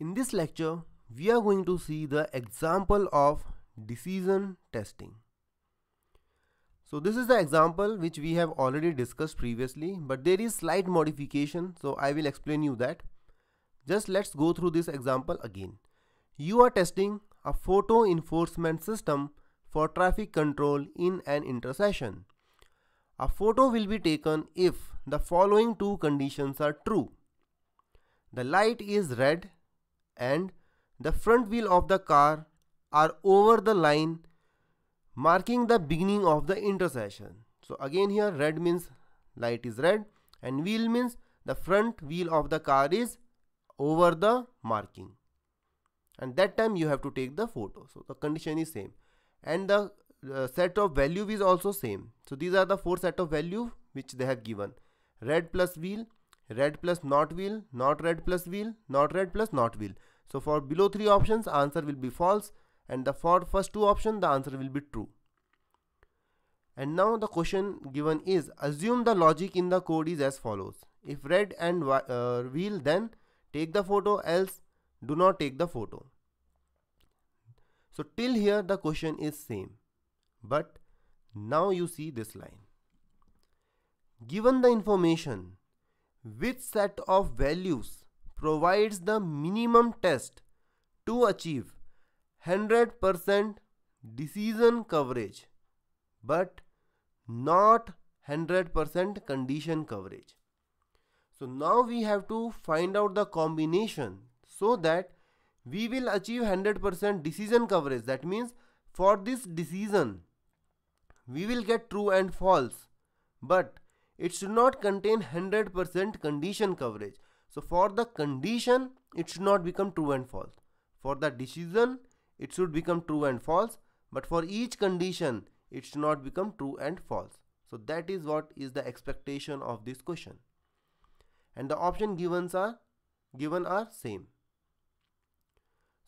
In this lecture, we are going to see the example of decision testing. So this is the example which we have already discussed previously, but there is slight modification. So I will explain you that. Just let's go through this example again. You are testing a photo enforcement system for traffic control in an intersection. A photo will be taken if the following two conditions are true. The light is red and the front wheel of the car are over the line marking the beginning of the intersection. So again here red means light is red and wheel means the front wheel of the car is over the marking and that time you have to take the photo. So the condition is same and the uh, set of value is also same. So these are the four set of value which they have given red plus wheel, red plus not wheel, not red plus wheel, not red plus not wheel. So for below three options answer will be false and the for first two option the answer will be true. And now the question given is assume the logic in the code is as follows. If red and uh, wheel then take the photo else do not take the photo. So till here the question is same but now you see this line. Given the information which set of values provides the minimum test to achieve 100% decision coverage but not 100% condition coverage. So now we have to find out the combination so that we will achieve 100% decision coverage. That means for this decision we will get true and false but it should not contain 100% condition coverage. So for the condition it should not become true and false. For the decision it should become true and false but for each condition it should not become true and false. So that is what is the expectation of this question. And the option given are given are same.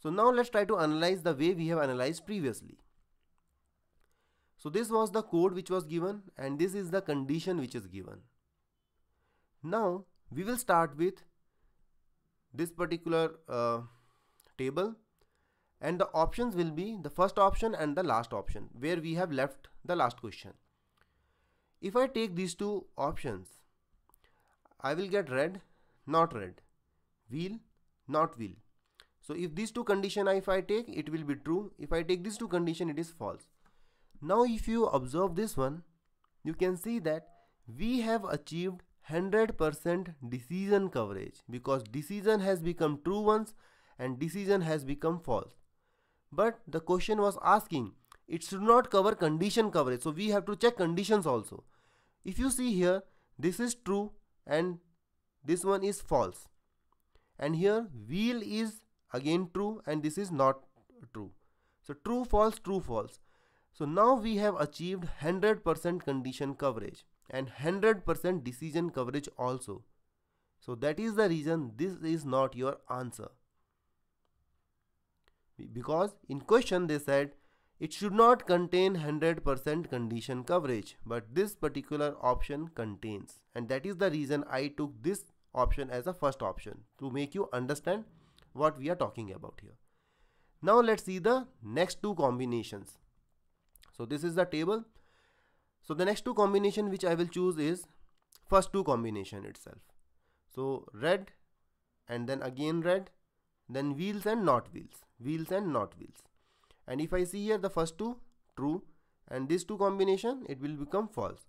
So now let's try to analyze the way we have analyzed previously. So this was the code which was given and this is the condition which is given. Now we will start with this particular uh, table and the options will be the first option and the last option where we have left the last question. If I take these two options, I will get red, not red, wheel, not wheel. So if these two condition if I take, it will be true. If I take these two condition, it is false. Now if you observe this one, you can see that we have achieved 100% decision coverage because decision has become true once and decision has become false. But the question was asking it should not cover condition coverage. So we have to check conditions also. If you see here this is true and this one is false and here wheel is again true and this is not true. So true false true false. So now we have achieved 100% condition coverage and 100% decision coverage also. So that is the reason this is not your answer. Because in question they said it should not contain 100% condition coverage but this particular option contains and that is the reason I took this option as a first option to make you understand what we are talking about here. Now let's see the next two combinations. So this is the table. So the next two combination which I will choose is first two combination itself. So red and then again red then wheels and not wheels wheels and not wheels and if I see here the first two true and these two combination it will become false.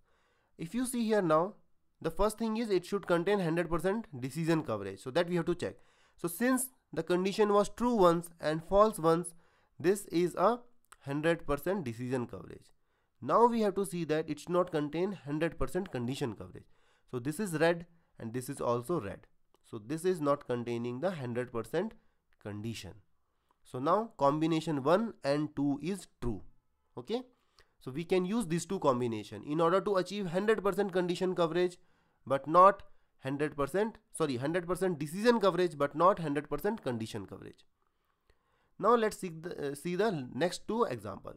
If you see here now the first thing is it should contain 100% decision coverage so that we have to check. So since the condition was true once and false once this is a 100% decision coverage. Now we have to see that it should not contain 100% condition coverage. So this is red and this is also red. So this is not containing the 100% condition. So now combination 1 and 2 is true. Okay. So we can use these two combination in order to achieve 100% condition coverage but not 100% sorry 100% decision coverage but not 100% condition coverage. Now let's see the, uh, see the next two example.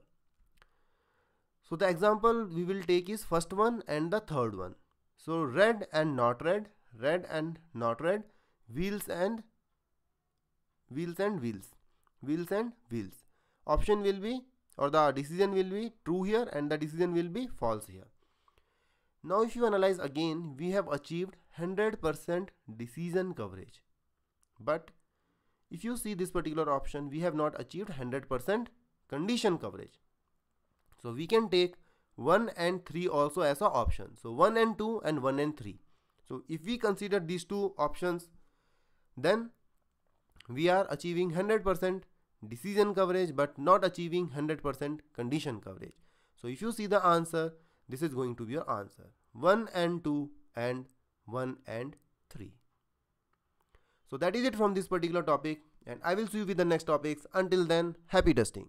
So the example we will take is first one and the third one. So red and not red, red and not red, wheels and wheels and wheels wheels and wheels. Option will be or the decision will be true here and the decision will be false here. Now if you analyze again we have achieved 100% decision coverage. But if you see this particular option we have not achieved 100% condition coverage so we can take 1 and 3 also as an option so 1 and 2 and 1 and 3 so if we consider these two options then we are achieving 100% decision coverage but not achieving 100% condition coverage. So if you see the answer, this is going to be your answer. 1 and 2 and 1 and 3. So that is it from this particular topic and I will see you with the next topics. Until then, happy testing.